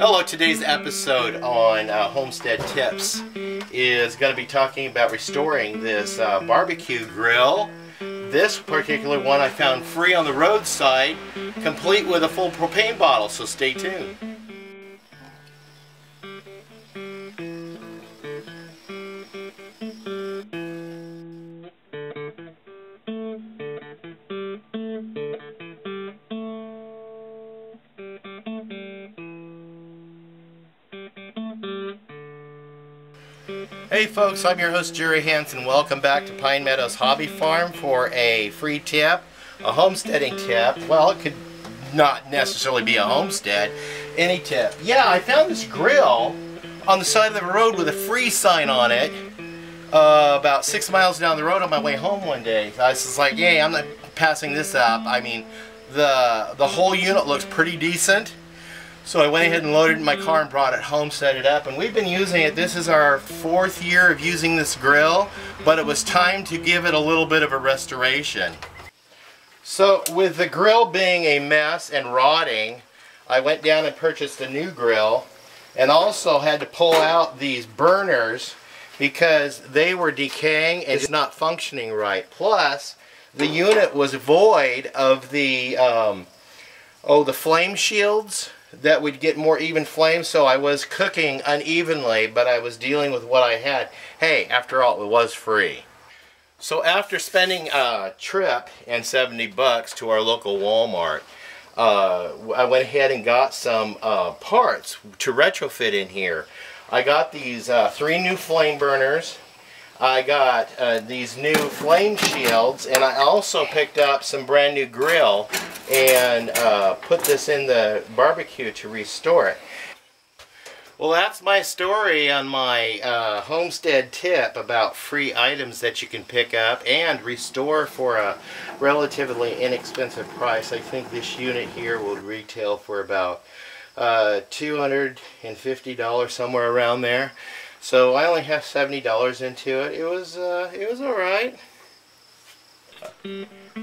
Hello, today's episode on uh, Homestead Tips is going to be talking about restoring this uh, barbecue grill. This particular one I found free on the roadside, complete with a full propane bottle, so stay tuned. Hey folks, I'm your host Jerry Hanson. Welcome back to Pine Meadows Hobby Farm for a free tip, a homesteading tip. Well, it could not necessarily be a homestead, any tip. Yeah, I found this grill on the side of the road with a free sign on it uh, about six miles down the road on my way home one day. I was just like, yeah, I'm not passing this up. I mean, the, the whole unit looks pretty decent. So I went ahead and loaded it in my car and brought it home, set it up, and we've been using it. This is our fourth year of using this grill, but it was time to give it a little bit of a restoration. So with the grill being a mess and rotting, I went down and purchased a new grill and also had to pull out these burners because they were decaying and it's not functioning right. Plus, the unit was void of the, um, oh, the flame shields that would get more even flame so I was cooking unevenly but I was dealing with what I had. Hey, after all, it was free. So after spending a trip and 70 bucks to our local Walmart, uh, I went ahead and got some uh, parts to retrofit in here. I got these uh, three new flame burners. I got uh, these new flame shields and I also picked up some brand new grill and uh, put this in the barbecue to restore it. Well, that's my story on my uh, homestead tip about free items that you can pick up and restore for a relatively inexpensive price. I think this unit here will retail for about uh, $250, somewhere around there. So I only have $70 into it. It was, uh, it was alright.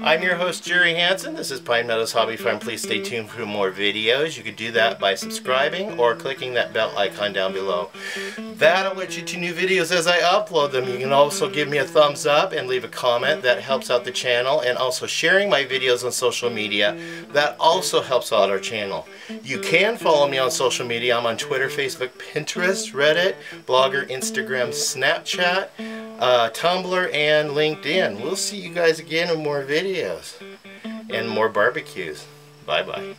I'm your host Jerry Hanson. This is Pine Meadows Hobby Farm. Please stay tuned for more videos. You can do that by subscribing or clicking that bell icon down below. That'll let you to new videos as I upload them. You can also give me a thumbs up and leave a comment. That helps out the channel. And also sharing my videos on social media. That also helps out our channel. You can follow me on social media. I'm on Twitter, Facebook, Pinterest, Reddit, Blogger, Instagram, Snapchat uh, Tumblr, and LinkedIn. We'll see you guys again in more videos and more barbecues. Bye-bye.